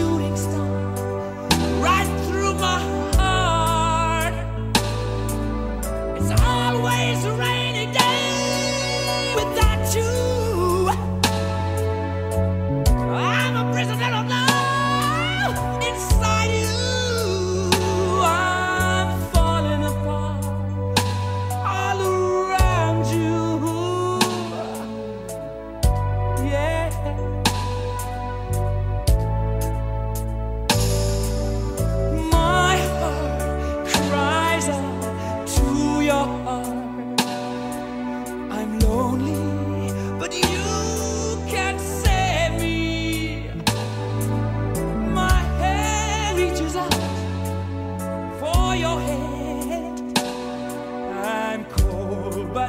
shooting star.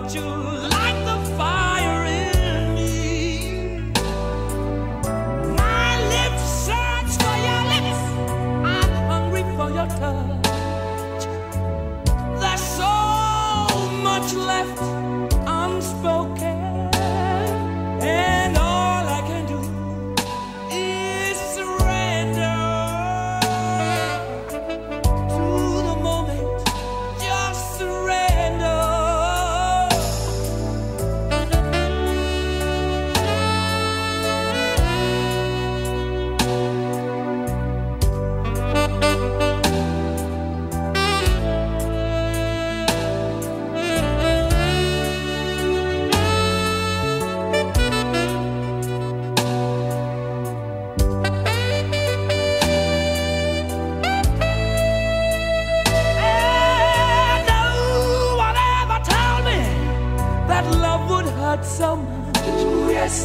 就。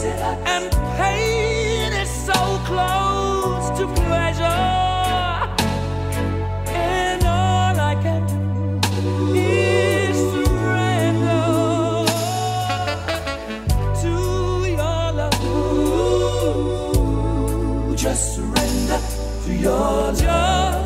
and pain is so close to pleasure. And all I can do is surrender to your love. Just surrender to your love.